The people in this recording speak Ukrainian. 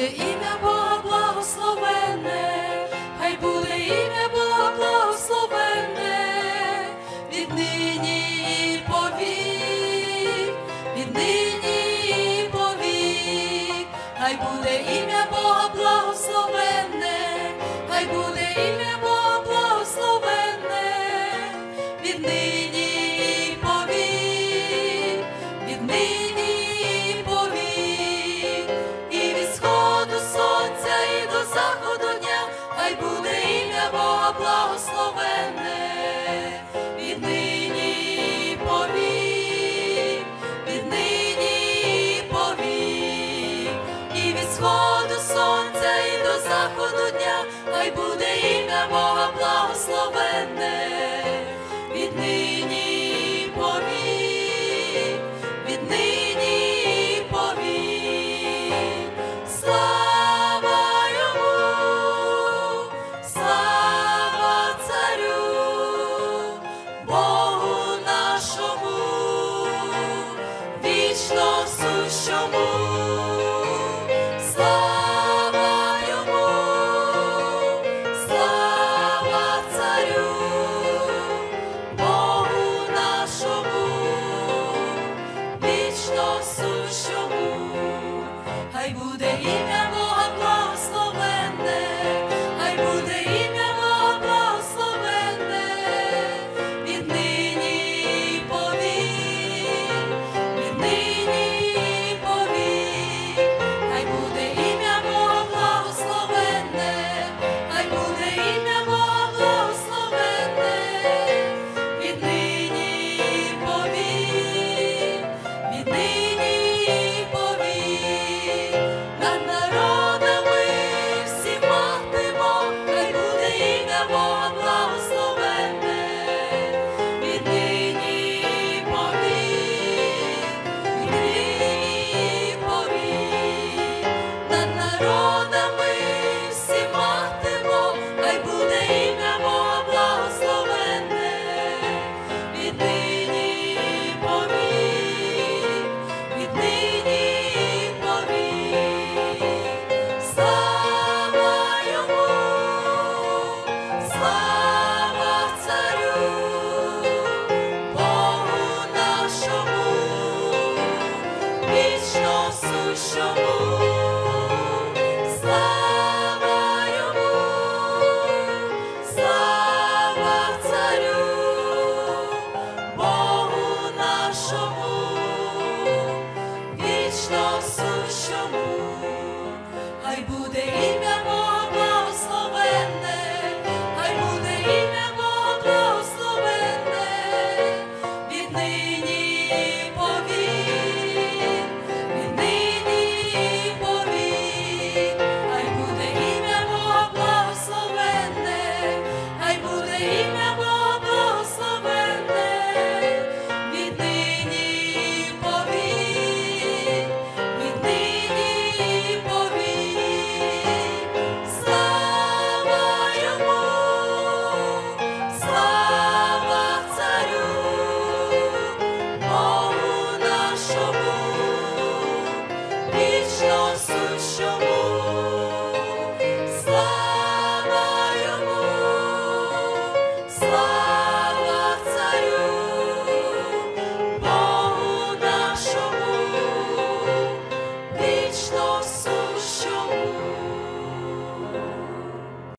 буде ім'я Бога благословенне, хай буде ім'я Бога благословенне, віднині і повік, віднині повік, хай буде. заходу дня, хай буде. Boudet. вищому, слава слава царю, Богу нашому, вічно сущому, хай буде.